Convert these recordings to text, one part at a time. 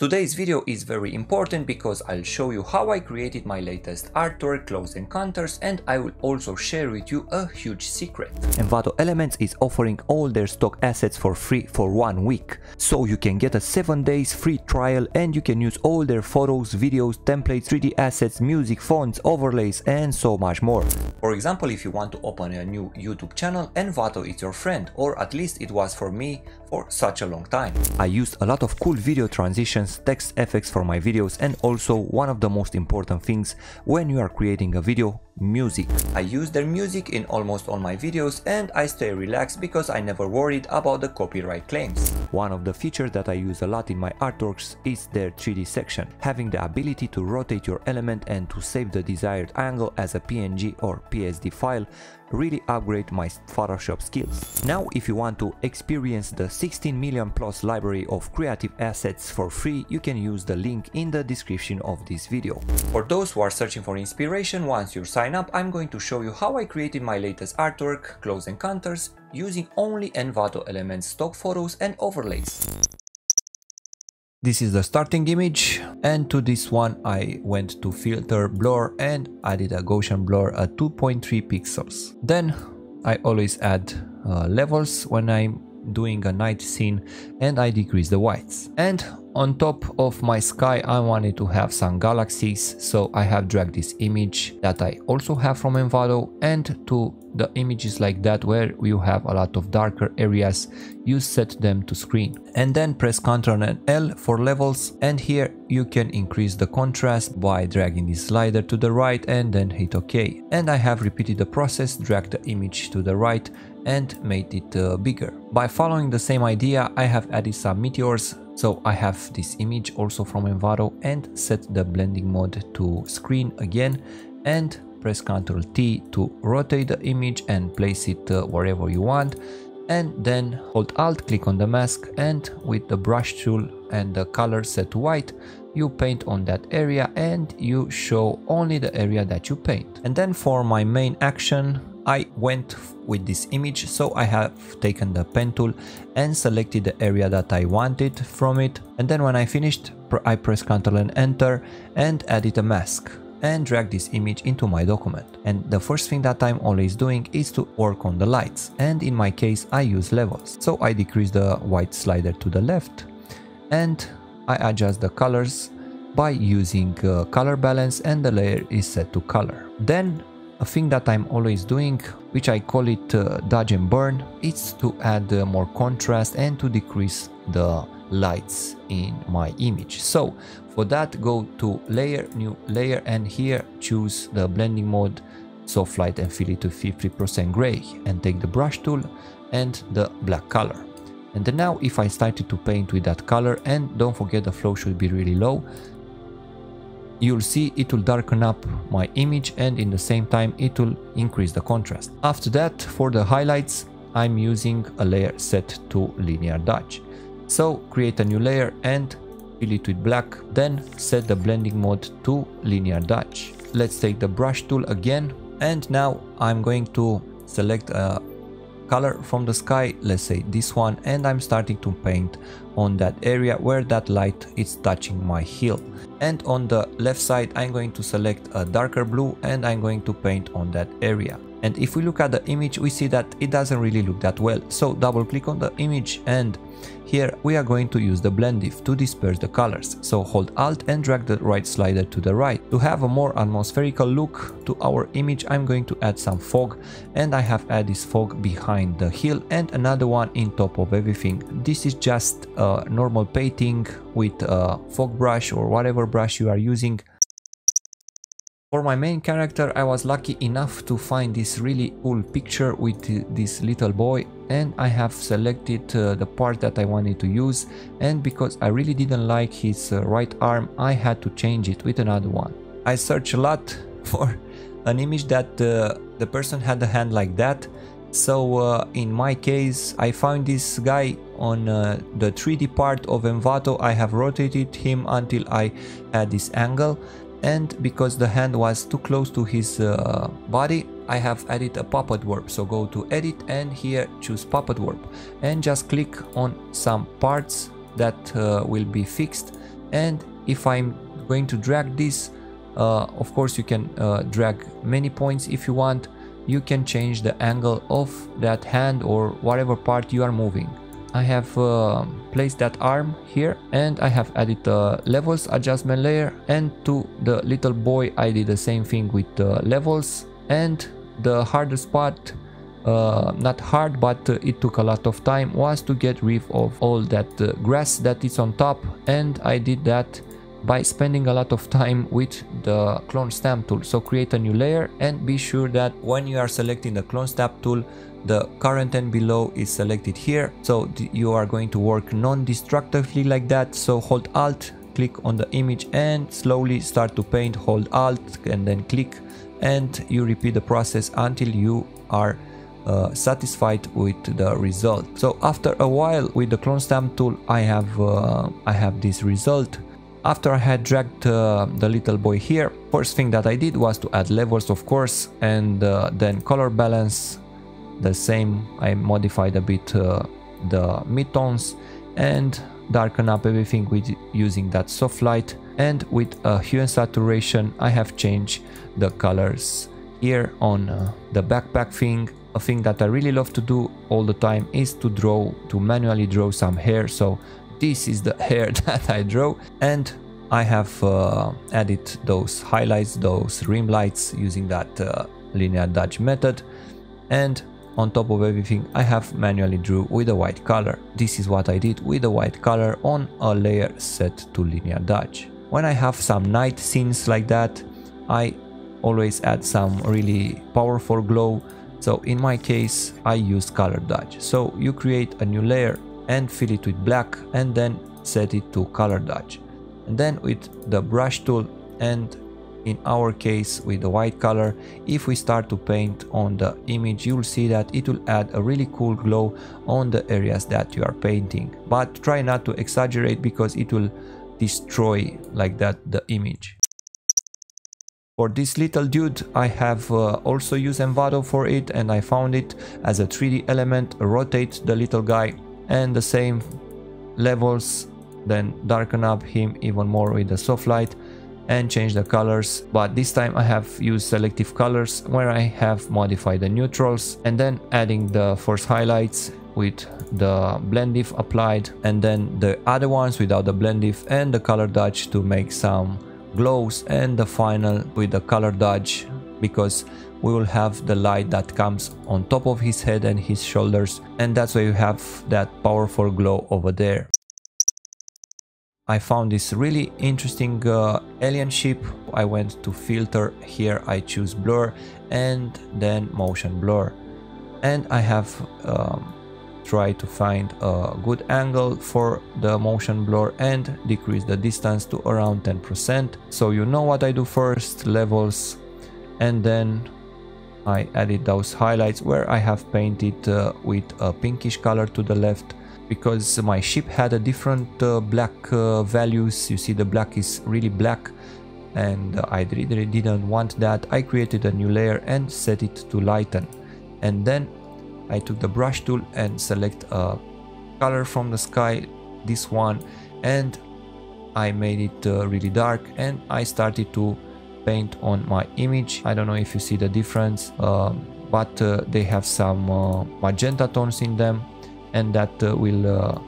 Today's video is very important because I'll show you how I created my latest artwork, Close Encounters, and I will also share with you a huge secret. Envato Elements is offering all their stock assets for free for one week. So you can get a 7 days free trial and you can use all their photos, videos, templates, 3D assets, music, fonts, overlays and so much more. For example, if you want to open a new YouTube channel, Envato is your friend, or at least it was for me for such a long time. I used a lot of cool video transitions, text effects for my videos and also one of the most important things when you are creating a video, music. I use their music in almost all my videos and I stay relaxed because I never worried about the copyright claims. One of the features that I use a lot in my artworks is their 3D section, having the ability to rotate your element and to save the desired angle as a PNG or PSD file really upgrade my Photoshop skills. Now if you want to experience the 16 million plus library of creative assets for free, you can use the link in the description of this video. For those who are searching for inspiration, once you sign up, I'm going to show you how I created my latest artwork, Close Encounters, using only Envato Elements stock photos and overlays. This is the starting image and to this one I went to filter blur and added a Gaussian blur at 2.3 pixels. Then I always add uh, levels when I'm doing a night scene and I decrease the whites. And on top of my sky I wanted to have some galaxies so I have dragged this image that I also have from Envato and to the images like that where you have a lot of darker areas you set them to screen. And then press Ctrl and L for levels and here you can increase the contrast by dragging the slider to the right and then hit OK. And I have repeated the process drag the image to the right and made it uh, bigger. By following the same idea I have added some meteors. So I have this image also from Envato and set the blending mode to screen again. And press Ctrl T to rotate the image and place it uh, wherever you want. And then hold alt click on the mask and with the brush tool and the color set to white you paint on that area and you show only the area that you paint. And then for my main action I went with this image. So I have taken the pen tool and selected the area that I wanted from it. And then when I finished I press Ctrl and enter and added a mask and drag this image into my document. And the first thing that I'm always doing is to work on the lights and in my case I use levels. So I decrease the white slider to the left and I adjust the colors by using uh, color balance and the layer is set to color. Then a thing that I'm always doing, which I call it uh, dodge and burn, is to add uh, more contrast and to decrease the lights in my image. So for that go to layer, new layer and here choose the blending mode soft light and fill it to 50% gray and take the brush tool and the black color. And then now if I started to paint with that color and don't forget the flow should be really low, you'll see it will darken up my image and in the same time it will increase the contrast. After that for the highlights I'm using a layer set to linear dodge. So create a new layer and fill it with black, then set the blending mode to linear dodge. Let's take the brush tool again and now I'm going to select a color from the sky, let's say this one, and I'm starting to paint on that area where that light is touching my heel. And on the left side I'm going to select a darker blue and I'm going to paint on that area. And if we look at the image, we see that it doesn't really look that well. So double click on the image and here we are going to use the blend if to disperse the colors. So hold alt and drag the right slider to the right. To have a more atmospherical look to our image, I'm going to add some fog and I have added this fog behind the hill and another one in top of everything. This is just a normal painting with a fog brush or whatever brush you are using for my main character I was lucky enough to find this really cool picture with this little boy and I have selected uh, the part that I wanted to use and because I really didn't like his uh, right arm I had to change it with another one. I searched a lot for an image that uh, the person had a hand like that. So uh, in my case I found this guy on uh, the 3D part of Envato. I have rotated him until I had this angle and because the hand was too close to his uh, body I have added a puppet warp. So go to edit and here choose puppet warp. And just click on some parts that uh, will be fixed. And if I'm going to drag this uh, of course you can uh, drag many points if you want. You can change the angle of that hand or whatever part you are moving I have uh, placed that arm here and I have added the levels adjustment layer and to the little boy I did the same thing with the levels. And the hardest part uh, not hard but uh, it took a lot of time was to get rid of all that uh, grass that is on top. And I did that by spending a lot of time with the clone stamp tool. So create a new layer and be sure that when you are selecting the clone stamp tool the current and below is selected here. So you are going to work non-destructively like that. So hold alt click on the image and slowly start to paint. Hold alt and then click. And you repeat the process until you are uh, satisfied with the result. So after a while with the clone stamp tool i have uh, i have this result. After I had dragged uh, the little boy here, first thing that I did was to add levels of course and uh, then color balance the same I modified a bit uh, the midtones and darken up everything with using that soft light. And with a hue and saturation I have changed the colors here on uh, the backpack thing. A thing that I really love to do all the time is to draw to manually draw some hair. So this is the hair that I draw. And I have uh, added those highlights those rim lights using that uh, linear dodge method. And on top of everything I have manually drew with a white color. This is what I did with a white color on a layer set to linear dodge. When I have some night scenes like that, I always add some really powerful glow. So in my case, I use color dodge. So you create a new layer and fill it with black and then set it to color dodge. And then with the brush tool and in our case with the white color if we start to paint on the image you'll see that it will add a really cool glow on the areas that you are painting. But try not to exaggerate because it will destroy like that the image. For this little dude I have uh, also used Envato for it and I found it as a 3D element rotate the little guy and the same levels then darken up him even more with the soft light and change the colors but this time I have used selective colors where I have modified the neutrals and then adding the first highlights with the blend if applied and then the other ones without the blend if and the color dodge to make some glows and the final with the color dodge because we will have the light that comes on top of his head and his shoulders and that's why you have that powerful glow over there. I found this really interesting uh, alien ship. I went to filter, here I choose blur and then motion blur. And I have um, tried to find a good angle for the motion blur and decrease the distance to around 10%. So you know what I do first, levels, and then I added those highlights where I have painted uh, with a pinkish color to the left because my ship had a different uh, black uh, values. You see the black is really black and I really didn't want that. I created a new layer and set it to lighten. And then I took the brush tool and select a color from the sky this one and I made it uh, really dark and I started to paint on my image. I don't know if you see the difference um, but uh, they have some uh, magenta tones in them and that uh, will uh,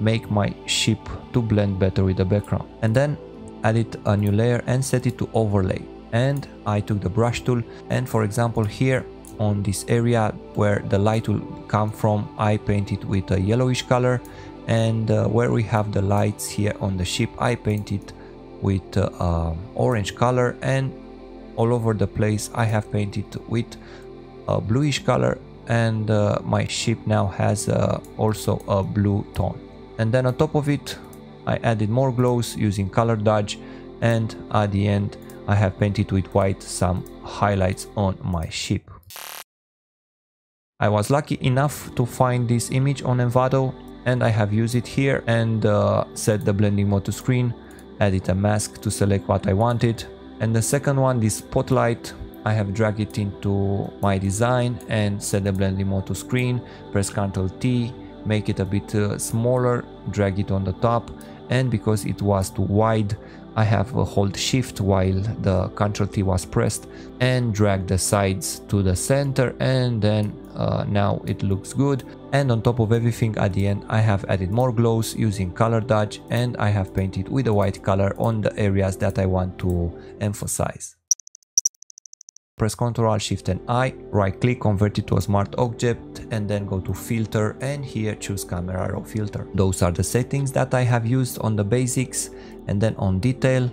make my ship to blend better with the background. And then added a new layer and set it to overlay. And I took the brush tool. And for example here on this area where the light will come from I painted with a yellowish color. And uh, where we have the lights here on the ship I painted with uh, um, orange color. And all over the place I have painted with a bluish color and uh, my ship now has uh, also a blue tone and then on top of it I added more glows using color dodge and at the end I have painted with white some highlights on my ship. I was lucky enough to find this image on Envato and I have used it here and uh, set the blending mode to screen, added a mask to select what I wanted and the second one this spotlight I have dragged it into my design and set the blending mode to screen, press Ctrl T, make it a bit uh, smaller, drag it on the top. And because it was too wide I have a hold shift while the Ctrl T was pressed and drag the sides to the center. And then uh, now it looks good. And on top of everything at the end I have added more glows using color dodge. And I have painted with a white color on the areas that I want to emphasize. Press Ctrl Shift and I, right click, convert it to a smart object and then go to filter and here choose camera raw filter. Those are the settings that I have used on the basics and then on detail,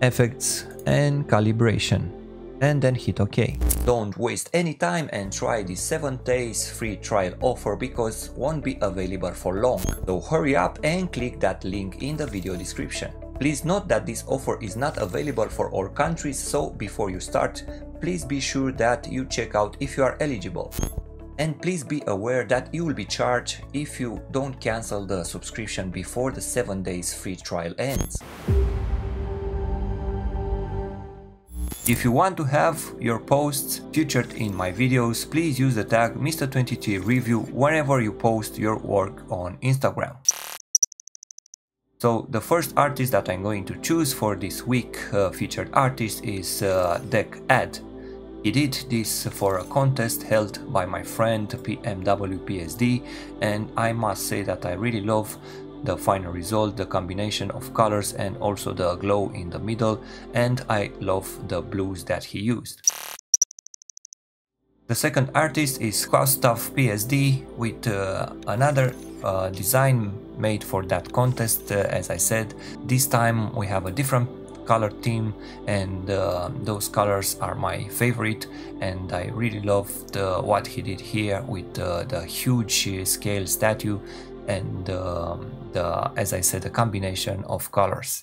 effects and calibration and then hit OK. Don't waste any time and try this 7 days free trial offer because won't be available for long. So hurry up and click that link in the video description. Please note that this offer is not available for all countries so before you start please be sure that you check out if you are eligible. And please be aware that you will be charged if you don't cancel the subscription before the 7 days free trial ends. If you want to have your posts featured in my videos, please use the tag Mr23 Review whenever you post your work on Instagram. So the first artist that I'm going to choose for this week uh, featured artist is uh, Deck Ad. He did this for a contest held by my friend PMWPSD and I must say that I really love the final result, the combination of colors and also the glow in the middle and I love the blues that he used. The second artist is Gustav PSD with uh, another uh, design made for that contest uh, as I said. This time we have a different color theme and uh, those colors are my favorite and I really loved what he did here with uh, the huge scale statue and um, the as I said the combination of colors.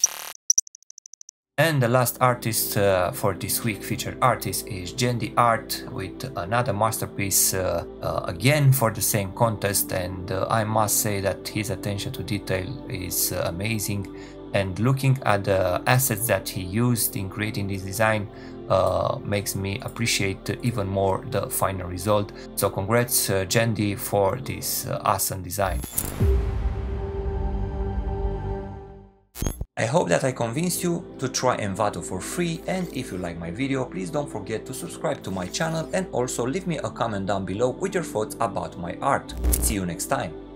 And the last artist uh, for this week featured artist is Jendi Art with another masterpiece uh, uh, again for the same contest and uh, I must say that his attention to detail is uh, amazing and looking at the assets that he used in creating this design uh, makes me appreciate even more the final result. So congrats Jendi for this awesome design. I hope that I convinced you to try Envato for free and if you like my video please don't forget to subscribe to my channel and also leave me a comment down below with your thoughts about my art. See you next time!